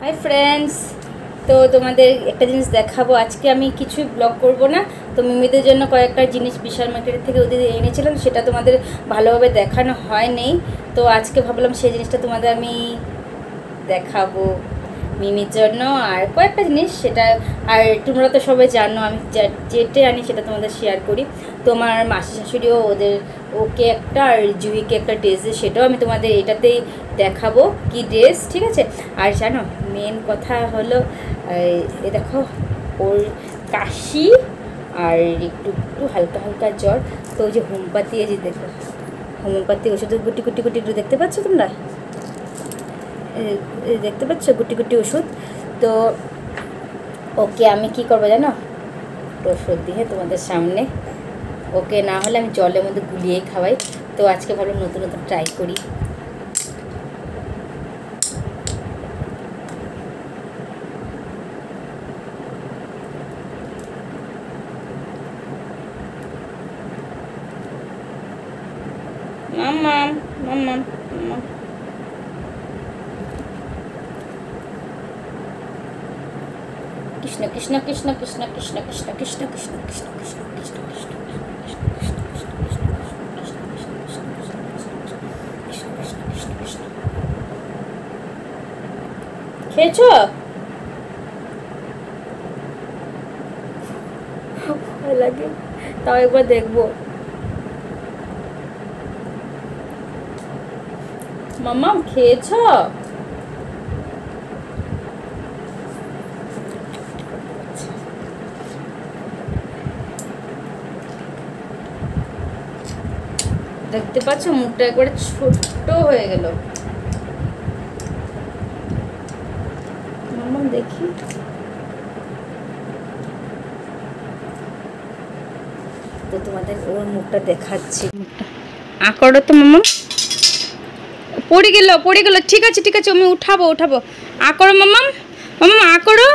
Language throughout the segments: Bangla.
হাই ফ্রেন্ডস তো তোমাদের একটা জিনিস দেখাবো। আজকে আমি কিছু ব্লগ করব না। তো মিমিদের জন্য কয়েকটা জিনিস বিশাল মার্কেট থেকে ওদের এনেছিলাম। সেটা তোমাদের ভালোভাবে দেখানো হয়নি। তো আজকে ভাবলাম সেই জিনিসটা তোমাদের আমি দেখাবো মিমির জন্য। আর কয়েকটা জিনিস সেটা আর তোমরা তো সবাই জানো, আমি যেটা আনি সেটা তোমাদের শেয়ার করি। তোমার মাসি শাশুড়িও ওদের ওকে একটা আর জুইকে একটা ড্রেস সেটাও আমি তোমাদের এটাতেই দেখাবো কি ড্রেস ঠিক আছে? আর জানো মেন কথা হলো এ দেখো, ওর কাশি আর একটু একটু হালকা হালকা জ্বর। তো ওই যে হোমপাতি, এই যে দেখো হোমিওপ্যাথি ওষুধের গুটি গুটি গুটি একটু দেখতে পাচ্ছ তোমরা? দেখতে পাচ্ছ গুটি গুটি ওষুধ? তো ওকে আমি কি করব জানো? ওষুধ দিয়ে তোমাদের সামনে ওকে না হলে আমি জলের মধ্যে গুলিয়েই খাওয়াই তো আজকে ভালো নতুন নতুন ট্রাই করি মাম্মা মাম্মা কৃষ্ণ কৃষ্ণ কৃষ্ণ কৃষ্ণ কৃষ্ণ কৃষ্ণ কৃষ্ণ কৃষ্ণ কৃষ্ণ কৃষ্ণ কৃষ্ণ কৃষ্ণ খেয়েছো? ভয় লাগে। তাও একবার দেখব। মামা খেয়েছো? দেখতে পাচ্ছ, মুখটা একবারে ছোট্ট হয়ে গেল। দেখি। তো তোমাদের ওর মুখটা দেখাচ্ছি। মুখটা। আঁকড়ো তো, মামা। পড়ে গেল পড়ে গেল। ঠিক আছে ঠিক আছে, আমি উঠাবো উঠাবো। আঁকড়ো মামাম মামাম আঁকড়ো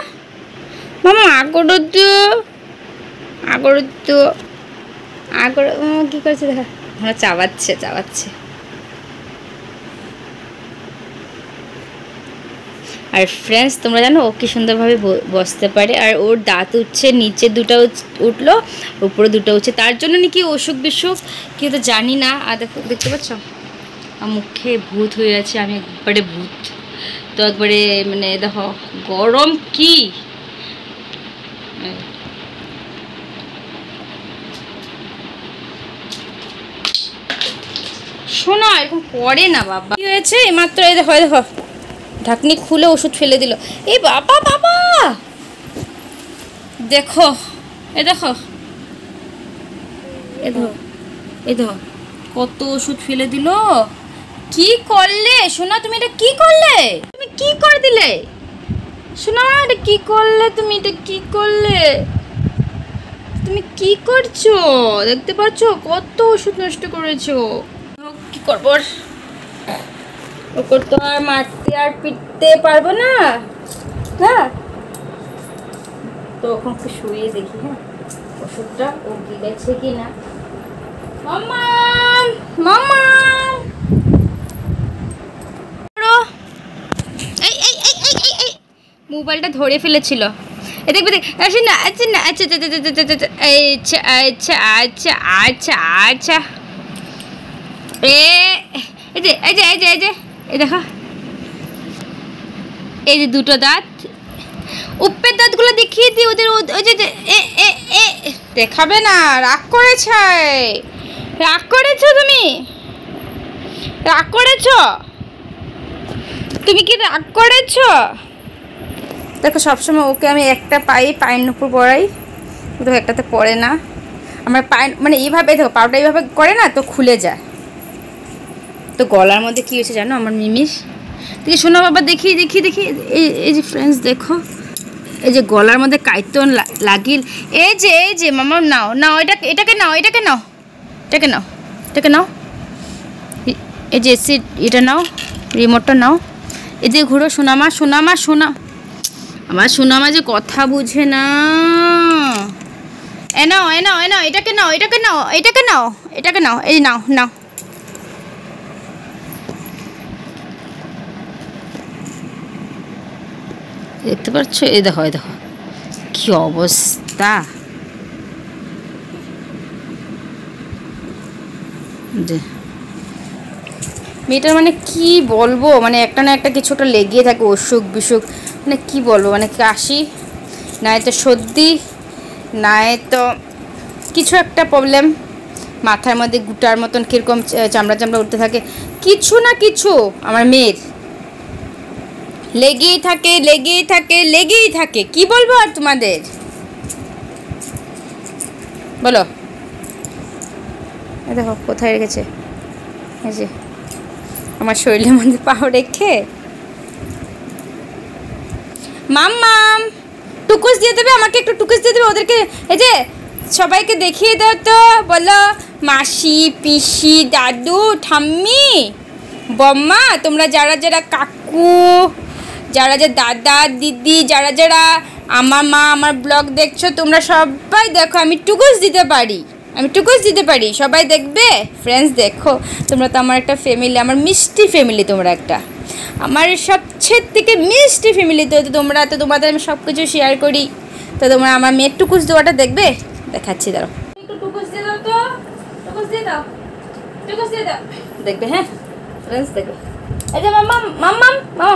মামা আঁকড়ো তো। আঁকড়ো তো। আঁকড়ো কী করছে, দেখা। হ্যাঁ চাবাচ্ছে চাবাচ্ছে আর ফ্রেন্ডস তোমরা জানো ও কি সুন্দরভাবে বসতে পারে, আর ওর দাঁত উঠছে, নিচে দুটো উঠল, উপরে দুটো উঠছে। তার জন্য নাকি অসুখ বিসুখ কি তো জানি না। আর দেখো, দেখতে পাচ্ছ? মুখে ভূত হয়ে আছে, আমি একবারে ভূত। তো একবারে মানে দেখো, গরম কি? এই। শোনো এরকম করে না বাবা। কি হয়েছে? এইমাত্র এই দেখো দেখো। ঢাকনি খুলে ওষুধ ফেলে দিল। এ বাবা বাবা! দেখো, এ দেখো। এ দেখো এ দেখো, কত ওষুধ ফেলে দিল। কি করলে? সোনা, তুমি এটা কি করলে? তুমি কি করে দিলে? সোনা, এটা কি করলে? তুমি এটা কি করলে? তুমি কি করছ? দেখতে পাচ্ছ? কত ওষুধ নষ্ট করেছ। কি করব? ওকে তো আর মারতে আর পিটতে পারব না। হ্যাঁ তো ওখানে শুয়ে দেখি হ্যাঁ? ওষুধটা ও কি না মোবাইলটা ধরে ফেলেছিল। এ দেখবে দেখ আচ্ছা না আচ্ছা না আচ্ছা আচ্ছা আচ্ছা, আচ্ছা, আচ্ছা, আচ্ছা আচ্ছা আচ্ছা আচ্ছা আচ্ছা। এ, এই যে এই যে এই যে এই যে, এই দেখো। এই যে দুটো দাঁত। উপের দাঁতগুলো দেখিয়ে দিই, ওদের ওই যে দেখাবে না, রাগ করেছে। রাগ করেছ তুমি? রাগ করেছ? তুমি কি রাগ করেছ? দেখো, সবসময় ওকে আমি একটা পাই পায়ের উপর পরাই। দেখো, একটাতে পড়ে না। আমার পায়ে মানে এইভাবে, দেখো পাউটা এইভাবে করে না, তো খুলে যায়। তো গলার মধ্যে কী হয়েছে জানো? আমার মিমিস দেখি শোনো বাবা, দেখি দেখি দেখি। এই এই যে ফ্রেন্ডস দেখো। এই যে গলার মধ্যে কাইতন লাগিল। এই যে এই যে, মামা, নাও নাও, এটা, এটাকে নাও এটাকে নাও। এটাকে নাও এটাকে নাও। এই যে এসি এটা নাও রিমোটটা নাও। এই যে ঘুরো সোনামা সোনামা, সোনা। আমার সোনামা যে কথা বুঝে না। এ নাও এ নাও এ নাও, এটাকে নাও এটাকে নাও এটাকে নাও এটাকে নাও। এই নাও নাও। দেখতে পাচ্ছ? এই দেখো এই দেখো। কি অবস্থা? যে মেয়েটার মানে কি বলব? মানে একটা না একটা কিছুটা লেগে থাকে, অসুখ বিসুখ। মানে কি বলব? মানে কাশি নয় তো সর্দি নয় তো কিছু একটা প্রবলেম মাথার মধ্যে গুটার মতন কীরকম চামড়া চামড়া উঠতে থাকে। কিছু না কিছু, আমার মেয়ের। লেগেই থাকে লেগেই থাকে লেগেই থাকে। কি বলব আর তোমাদের? বলো। দেখো, কোথায় রেখেছে? যে, আমার শরীরের মধ্যে পাও রেখে। মাম মাম, টুকুস দিয়ে দেবে, আমাকে একটু টুকুস দিয়ে দেবে, ওদেরকে, এই যে, সবাইকে দেখিয়ে দাও তো, বলো। মাসি, পিসি, দাদু, ঠাম্মি, বম্মা, তোমরা যারা যারা কাকু যারা যে দাদা দিদি যারা যারা আমার মা আমার ব্লগ দেখছ তোমরা সবাই দেখো আমি টুকুস দিতে পারি। আমি টুকুস দিতে পারি। সবাই দেখবে? ফ্রেন্ডস দেখো। তোমরা তো আমার একটা ফ্যামিলি আমার মিষ্টি ফ্যামিলি তোমরা একটা। আমার সবচেয়ে থেকে মিষ্টি ফ্যামিলি তো তোমরা তো তোমাদের আমি সব কিছু শেয়ার করি। তো তোমরা আমার মেয়ের টুকুস দেওয়াটা দেখবে? দেখাচ্ছি দাঁড়ো একটু টুকুস দিয়ে দাও তো। টুকুস দিয়ে দাও। টুকুস দিয়ে দাও। দেখবে হ্যাঁ? ফ্রেন্ডস দেখবে। এই যে মাম্মা মাম্মাম মামা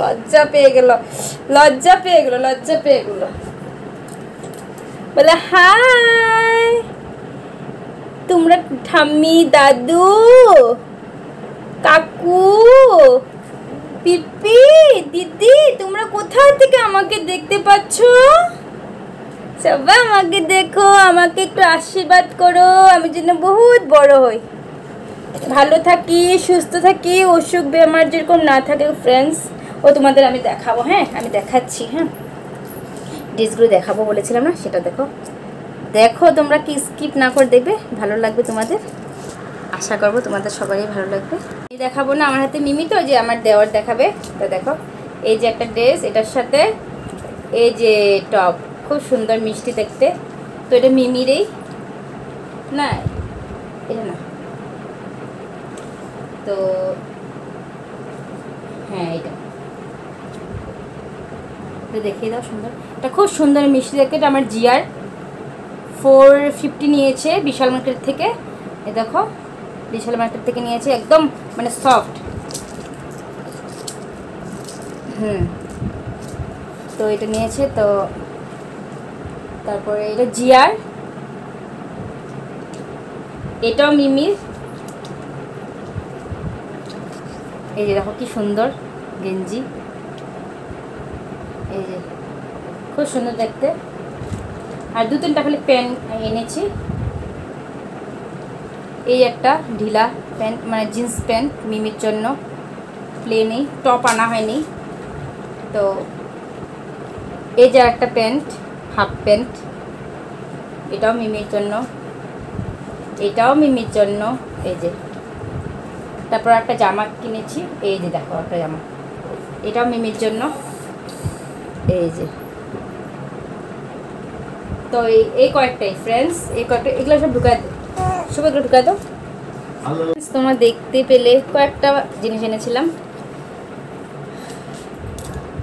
লজ্জা পেয়ে গেল, লজ্জা পেয়ে গেল, লজ্জা পেয়ে গেল। বলে, হাই, তোমরা ঠাম্মি, দাদু, কাকু, পিপি, দিদি, তোমরা কোথা থেকে আমাকে দেখতে পাচ্ছ? সবাই আমাকে দেখো, আমাকে একটু আশীর্বাদ করো, আমি যেন বহুত বড় হই। ভালো থাকি, সুস্থ থাকি অসুখ বেমার যেরকম না থাকে ফ্রেন্ডস ও তোমাদের আমি দেখাবো হ্যাঁ? আমি দেখাচ্ছি হ্যাঁ? ডিশগুলো দেখাবো বলেছিলাম না, সেটা দেখো। দেখো তোমরা কি স্কিপ না করে দেখবে, ভালো লাগবে তোমাদের। আশা করব তোমাদের সবারই ভালো লাগবে। এই দেখাবো না, আমার হাতে মিমি তো যে আমার দেওয়ার দেখাবে। তা দেখো, এই যে একটা ড্রেস এটার সাথে এই যে টপ খুব সুন্দর মিষ্টি দেখতে। তো এটা মিমিরেই, না, এটা না। তো হ্যাঁ এটা। এটা দেখিয়ে দাও, সুন্দর। এটা খুব সুন্দর মিষ্টি দেখতে, এটা আমার জিয়ার। ফোর ফিফটি নিয়েছে বিশাল মার্কেট থেকে। এ দেখো, বিশাল মার্কেট থেকে নিয়েছে, একদম মানে সফট হুম। তো এটা নিয়েছে, তো তারপরে এটা জিয়ার। এটাও মিমির এই যে দেখো কি সুন্দর গেঞ্জি। এই যে, খুব সুন্দর দেখতে। আর দু তিনটা খালি প্যান্ট এনেছি। এই একটা ঢিলা প্যান্ট মানে জিন্স প্যান্ট মিমির জন্য। প্লেনই টপ আনা হয়নি। তো এই যে একটা প্যান্ট হাফ প্যান্ট এটাও মিমির জন্য। এটাও মিমির জন্য। এই যে, তারপর একটা জামা কিনেছি। এই যে দেখো, একটা জামা। এটাও মিমির জন্য। এই যে। তো এই এই কয়েকটাই ফ্রেন্ডস এই কয়েকটা এগুলো সব ঢুকায় দো সব এগুলো ঢুকায় দাও। তোমরা দেখতে পেলে কয়েকটা জিনিস এনেছিলাম।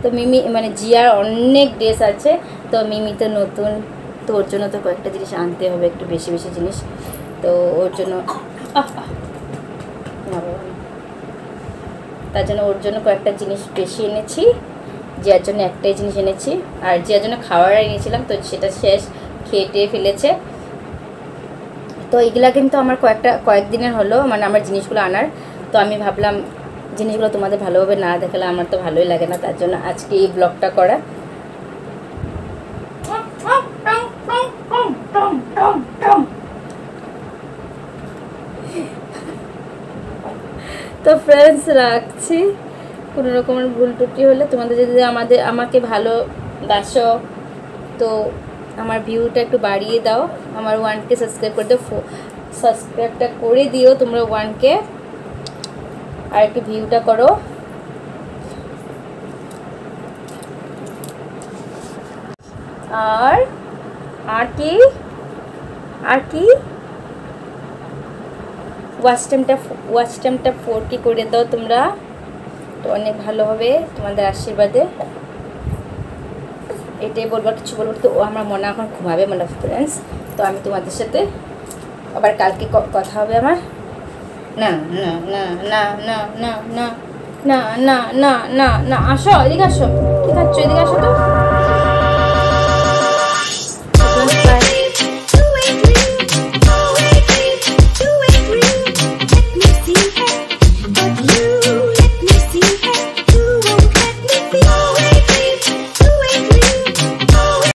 তো মিমি মানে জিয়ার অনেক ড্রেস আছে। তো মিমি তো নতুন তো ওর জন্য তো কয়েকটা জিনিস আনতে হবে একটু বেশি বেশি জিনিস। তো ওর জন্য। তার জন্য ওর জন্য কয়েকটা জিনিস বেশি এনেছি। জিয়ার জন্য একটাই জিনিস এনেছি। আর জিয়ার জন্য খাবার এনেছিলাম, তো সেটা শেষ, খেয়ে ফেলেছে। তো এগুলা কিন্তু আমার কয়েকটা, কয়েকদিনের হলো মানে আমার জিনিসগুলো আনার। তো আমি ভাবলাম, জিনিসগুলো তোমাদের ভালোভাবে না দেখালে আমার তো ভালোই লাগে না, তার জন্য আজকে এই ব্লগটা করা। তো ফ্রেন্ডস রাখছি। কোনো রকমের ভুল ত্রুটি হলে তোমাদের যদি আমাদের, আমাকে ভালো বাসো তো আমার ভিউটা একটু বাড়িয়ে দাও। আমার ওয়ানকে সাবস্ক্রাইব করে দাও। সাবস্ক্রাইবটা করে দিও তোমরা ওয়ানকে আর একটু ভিউটা করো। আর আর কি? আর কি? ওয়াচ টাইমটা ওয়াচ টাইমটা ফোর কি করে দাও তোমরা। তো অনেক ভালো হবে তোমাদের আশীর্বাদে এটাই বলব কিছু বলব তো আমার মনে এখন ঘুমাবে মনে ফ্রেন্ডস তো আমি তোমাদের সাথে আবার কালকে কথা হবে আমার না না না না না না না না না না না না আসো এদিকে আসো না না এদিকে আসো তো